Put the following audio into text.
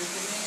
Everything